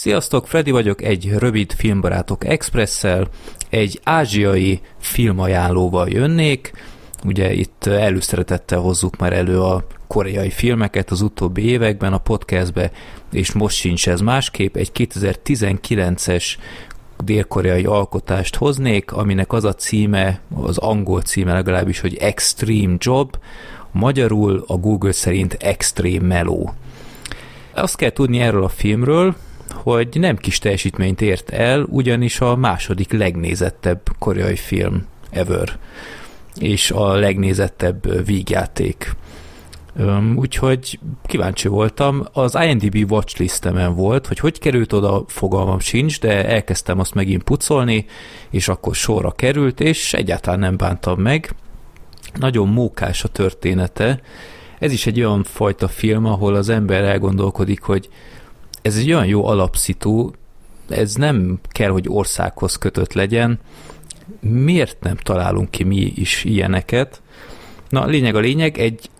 Sziasztok, Freddy vagyok, egy rövid filmbarátok expresszel, egy ázsiai filmajánlóval jönnék, ugye itt előszeretettel hozzuk már elő a koreai filmeket az utóbbi években a podcastbe, és most sincs ez másképp, egy 2019-es dél-koreai alkotást hoznék, aminek az a címe, az angol címe legalábbis, hogy Extreme Job, magyarul a Google szerint Extreme Mellow. Azt kell tudni erről a filmről, hogy nem kis teljesítményt ért el, ugyanis a második legnézettebb koreai film ever, és a legnézettebb vígjáték. Úgyhogy kíváncsi voltam. Az IMDb watchlistemen volt, hogy hogy került oda, fogalmam sincs, de elkezdtem azt megint pucolni, és akkor sorra került, és egyáltalán nem bántam meg. Nagyon mókás a története. Ez is egy olyan fajta film, ahol az ember elgondolkodik, hogy ez egy olyan jó alapszitu, ez nem kell, hogy országhoz kötött legyen. Miért nem találunk ki mi is ilyeneket? Na, lényeg a lényeg, egy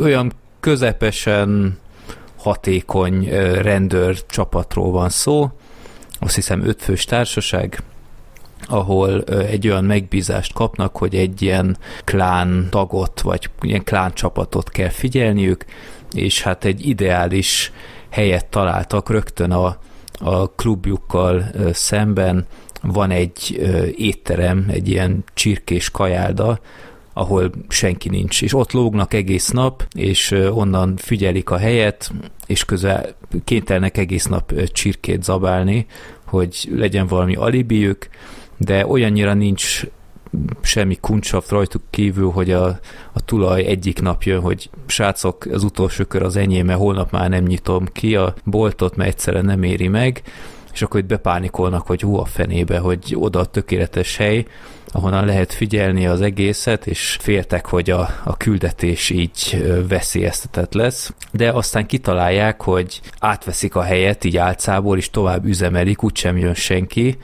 olyan közepesen hatékony rendőr csapatról van szó, azt hiszem ötfős társaság, ahol egy olyan megbízást kapnak, hogy egy ilyen klán tagot, vagy ilyen klán csapatot kell figyelniük, és hát egy ideális helyet találtak rögtön a, a klubjukkal szemben, van egy étterem, egy ilyen csirkés kajálda, ahol senki nincs, és ott lógnak egész nap, és onnan figyelik a helyet, és közel kénytelnek egész nap csirkét zabálni, hogy legyen valami alibiük, de olyannyira nincs semmi kuncsaft rajtuk kívül, hogy a, a tulaj egyik nap jön, hogy srácok, az utolsó kör az enyém, mert holnap már nem nyitom ki a boltot, mert egyszerűen nem éri meg, és akkor itt bepánikolnak, hogy hú a fenébe, hogy oda a tökéletes hely, ahonnan lehet figyelni az egészet, és féltek, hogy a, a küldetés így veszélyeztetett lesz, de aztán kitalálják, hogy átveszik a helyet így álcából, és tovább üzemelik, úgysem jön senki,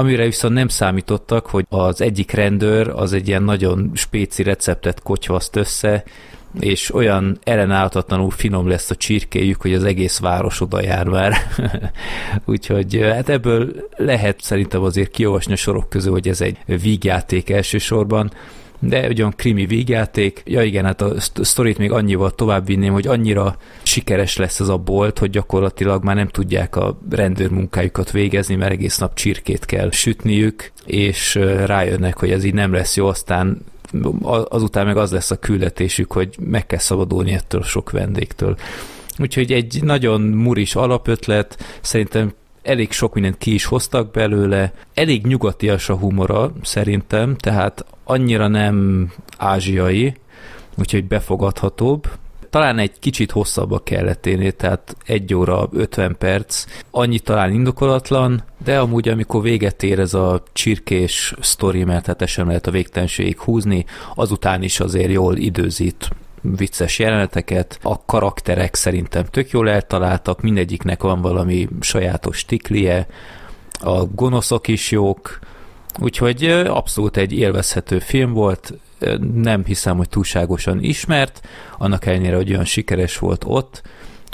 Amire viszont nem számítottak, hogy az egyik rendőr az egy ilyen nagyon spéci receptet kotyvaszt össze, és olyan ellenállhatatlanul finom lesz a csirkéjük, hogy az egész város oda jár már. Úgyhogy hát ebből lehet szerintem azért kiolvasni a sorok közül, hogy ez egy vígjáték elsősorban, de egy olyan krimi vígjáték. Ja igen, hát a sztorit még annyival tovább vinném, hogy annyira sikeres lesz ez a bolt, hogy gyakorlatilag már nem tudják a rendőrmunkájukat végezni, mert egész nap csirkét kell sütniük, és rájönnek, hogy ez így nem lesz jó, aztán azután meg az lesz a küldetésük, hogy meg kell szabadulni ettől a sok vendégtől. Úgyhogy egy nagyon muris alapötlet, szerintem elég sok mindent ki is hoztak belőle, elég nyugatias a humora szerintem, tehát annyira nem ázsiai, úgyhogy befogadhatóbb. Talán egy kicsit hosszabb a kelleténél, tehát egy óra 50 perc, annyi talán indokolatlan, de amúgy amikor véget ér ez a csirkés sztori, mert hát lehet a végtelenségig húzni, azután is azért jól időzít vicces jeleneteket. A karakterek szerintem tök jól eltaláltak, mindegyiknek van valami sajátos tiklie, a gonoszok is jók, úgyhogy abszolút egy élvezhető film volt, nem hiszem, hogy túlságosan ismert, annak ellenére, hogy olyan sikeres volt ott,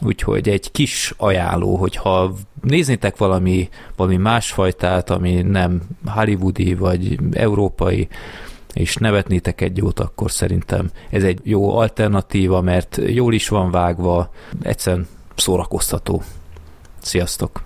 úgyhogy egy kis ajánló, hogyha néznétek valami, valami másfajtát, ami nem hollywoodi vagy európai, és nevetnétek egy jót, akkor szerintem ez egy jó alternatíva, mert jól is van vágva, egyszerűen szórakoztató. Sziasztok!